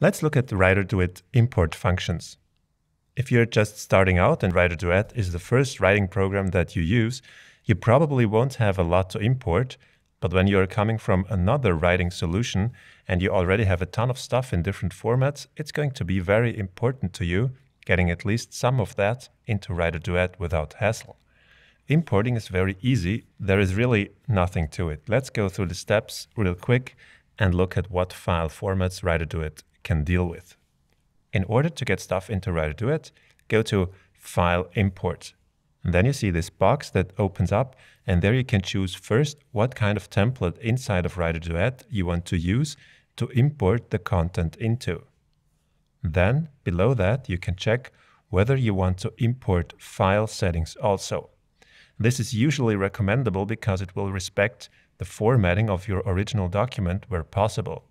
Let's look at the WriterDuet import functions. If you're just starting out and WriterDuet is the first writing program that you use, you probably won't have a lot to import, but when you're coming from another writing solution and you already have a ton of stuff in different formats, it's going to be very important to you getting at least some of that into WriterDuet without hassle. Importing is very easy. There is really nothing to it. Let's go through the steps real quick and look at what file formats WriterDuet can deal with. In order to get stuff into WriterDuet, go to File Import. And then you see this box that opens up, and there you can choose first what kind of template inside of WriterDuet you want to use to import the content into. Then, below that, you can check whether you want to import file settings also. This is usually recommendable because it will respect the formatting of your original document where possible.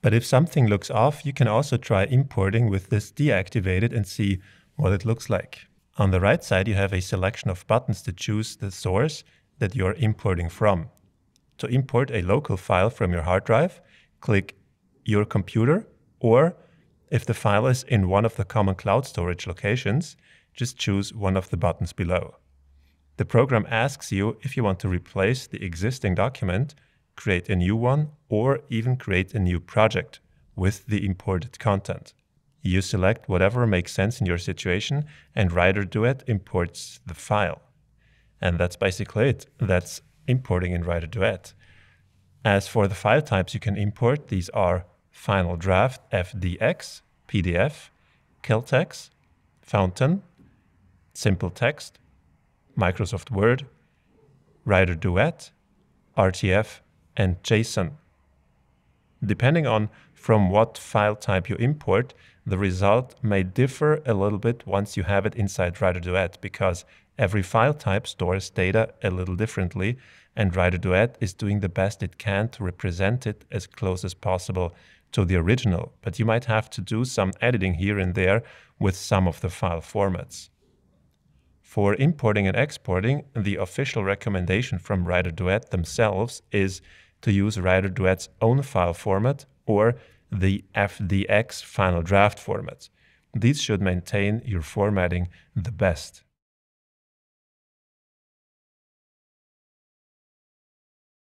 But if something looks off, you can also try importing with this deactivated and see what it looks like. On the right side, you have a selection of buttons to choose the source that you're importing from. To import a local file from your hard drive, click Your Computer, or if the file is in one of the common cloud storage locations, just choose one of the buttons below. The program asks you if you want to replace the existing document, create a new one, or even create a new project with the imported content. You select whatever makes sense in your situation, and Writer Duet imports the file. And that's basically it. That's importing in Writer Duet. As for the file types you can import, these are Final Draft, FDX, PDF, Celtx, Fountain, Simple Text, Microsoft Word, Writer Duet, RTF, and JSON. Depending on from what file type you import, the result may differ a little bit once you have it inside Rider WriterDuet because every file type stores data a little differently and Rider WriterDuet is doing the best it can to represent it as close as possible to the original, but you might have to do some editing here and there with some of the file formats. For importing and exporting, the official recommendation from Rider WriterDuet themselves is to use WriterDuet's own file format or the FDX final draft format. These should maintain your formatting the best.